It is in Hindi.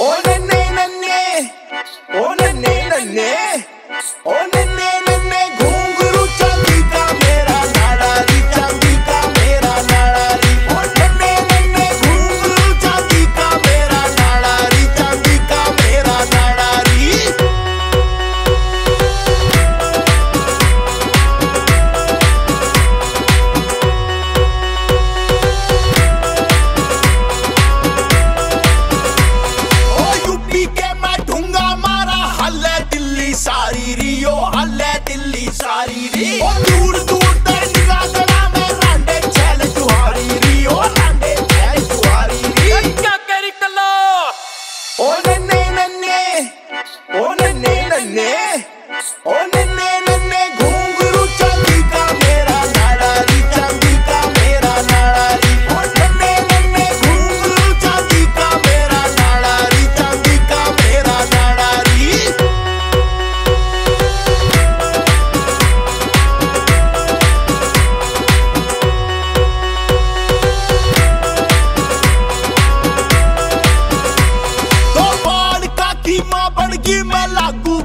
ओ नन्ने नन्ने ओ नन्ने नन्ने ओ नन्ने नन्ने घूम ਓ ਨੰਨੇ ਨੰਨੇ ਓ ਨੰਨੇ ਨੰਨੇ ਓ ਨੰਨੇ